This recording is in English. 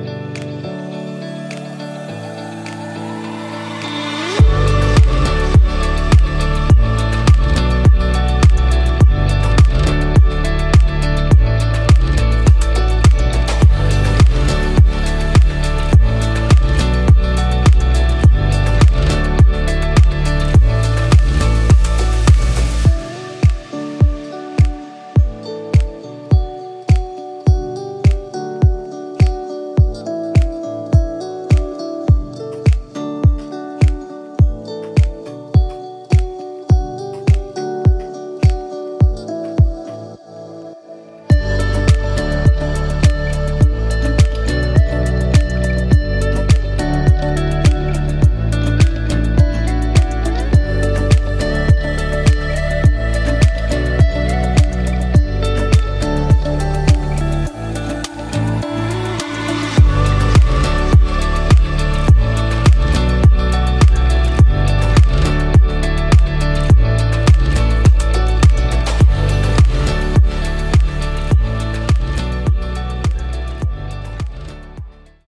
Amen.